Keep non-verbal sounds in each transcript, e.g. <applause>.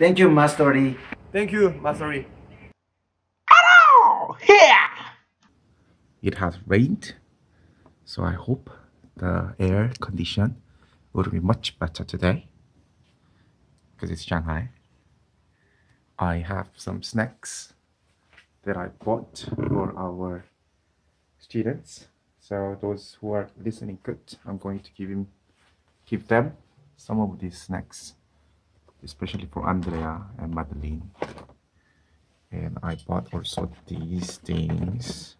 Thank you, Master Lee. Thank you, Master Lee. It has rained, so I hope the air condition will be much better today because it's Shanghai. I have some snacks that I bought for our students. So those who are listening good, I'm going to give him give them some of these snacks, especially for Andrea and Madeline. And I bought also these things.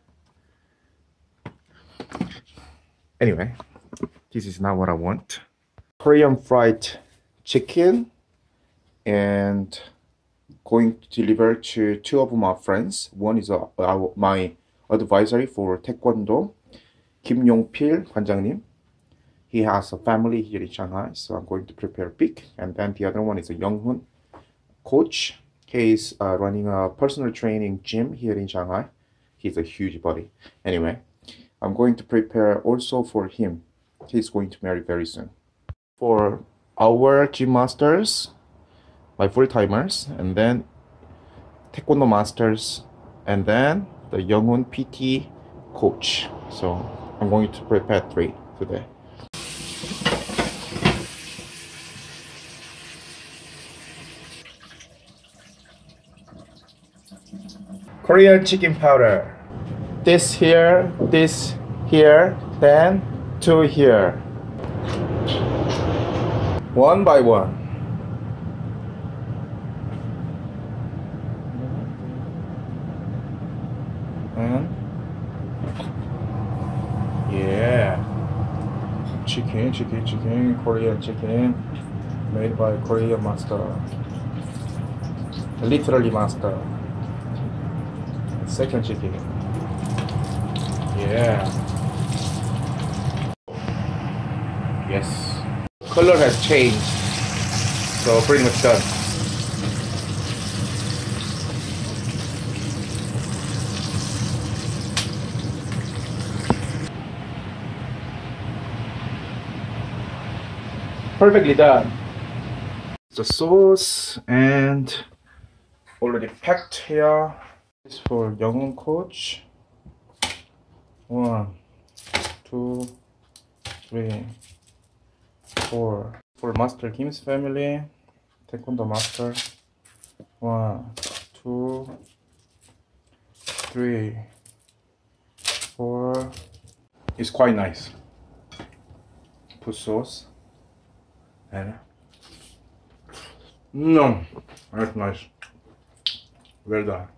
Anyway, this is not what I want. Korean fried chicken and going to deliver to two of my friends. One is uh, our, my advisory for Taekwondo, Kim Yong-pil 관장님. He has a family here in Shanghai, so I'm going to prepare big. And then the other one is a Young-hun coach. He is uh, running a personal training gym here in Shanghai. He's a huge body. Anyway, I'm going to prepare also for him. He's going to marry very soon. For our gym masters, my full timers, and then Taekwondo masters, and then the Youngun PT coach. So I'm going to prepare three today. Korean chicken powder. This here, this here, then two here. One by one. And yeah, chicken, chicken, chicken, Korean chicken, made by Korean master, literally master. Second chicken. Yeah. Yes. Color has changed. So pretty much done. Perfectly done. The sauce and already packed here. This for Young coach. One, two, three, four. For Master Kim's family, Taekwondo Master. One, two, three, four. It's quite nice. Put sauce. And no, that's nice. Well done.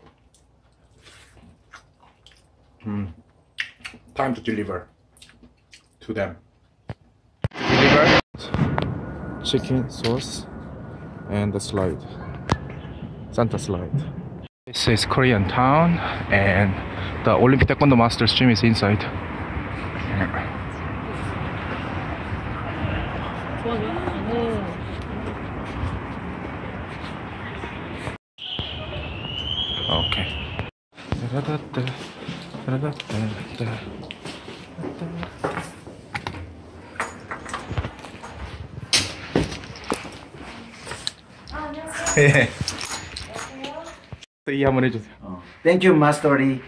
Hmm. Time to deliver to them. Deliver chicken sauce and the slide. Santa slide. This is Korean town and the Olympic Taekwondo Masters gym is inside. Okay. Da-da-da, da-da-da-da. 예. 이 한번 해주세요. Thank you, Master Lee.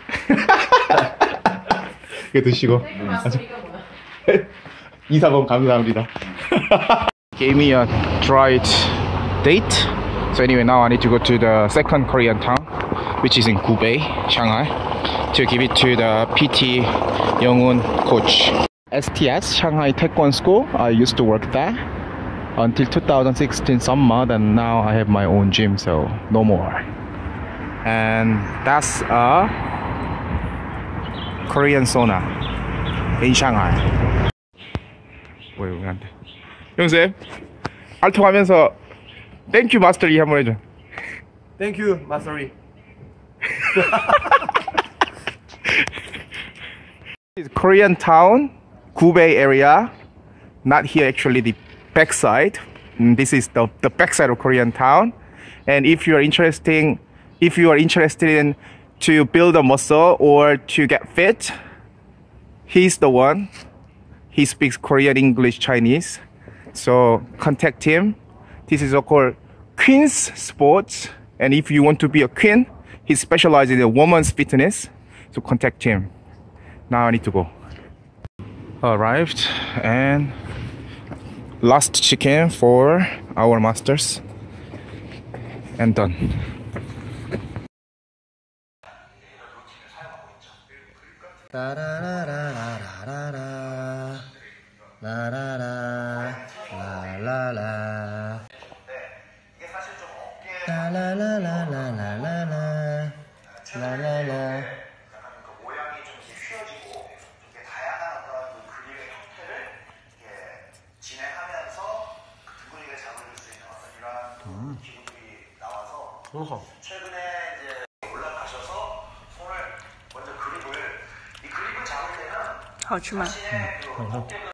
이거 드시고. 이사범 감사합니다. Gave me a dried date. So anyway, now I need to go to the second Korean town, which is in Gubei, Shanghai, to give it to the PT Youngun coach. STS, Shanghai Taekwondo School. I used to work there until 2016 summer, and now I have my own gym, so no more. And that's a Korean sauna in Shanghai. 왜 여기 안 돼? 형쌤, 알토 하면서 땡큐 마스터 리 한번 해줘. Thank you, Mastery. <laughs> <laughs> It's Korean town, Gubei area. Not here, actually, the backside. Mm, This is the, the backside of Korean town. And if you are interesting, if you are interested in to build a muscle or to get fit, he's the one. He speaks Korean, English, Chinese. So contact him. This is called Queen's Sports, and if you want to be a queen, he specializes in women's fitness. So contact him. Now I need to go. Arrived and last chicken for our masters and done. 나와서 최근에 이제 올라가셔서 손을 먼저 그립을 이 그립을 잡을 때는 好吃吗？ 자신의 그 어깨근